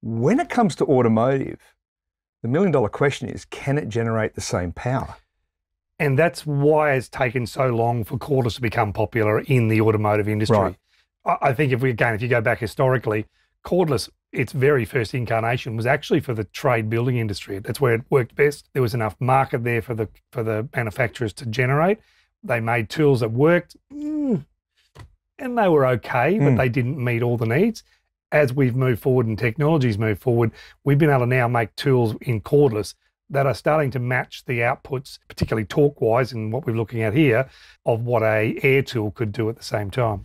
When it comes to automotive, the million dollar question is can it generate the same power? And that's why it's taken so long for cordless to become popular in the automotive industry. Right. I think if we again, if you go back historically, cordless, its very first incarnation was actually for the trade building industry. That's where it worked best. There was enough market there for the for the manufacturers to generate. They made tools that worked, mm, and they were okay, but Mm. they didn't meet all the needs. As we've moved forward and technologies move forward, we've been able to now make tools in cordless that are starting to match the outputs, particularly torque wise, and what we're looking at here, of what a air tool could do at the same time.